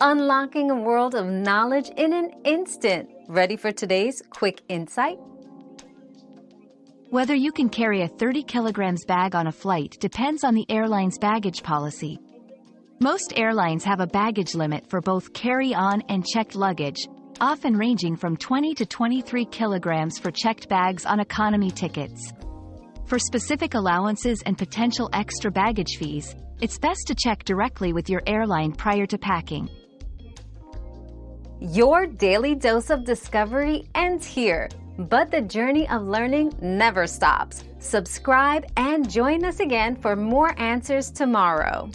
unlocking a world of knowledge in an instant. Ready for today's quick insight? Whether you can carry a 30 kilograms bag on a flight depends on the airline's baggage policy. Most airlines have a baggage limit for both carry-on and checked luggage, often ranging from 20 to 23 kilograms for checked bags on economy tickets. For specific allowances and potential extra baggage fees, it's best to check directly with your airline prior to packing. Your daily dose of discovery ends here, but the journey of learning never stops. Subscribe and join us again for more answers tomorrow.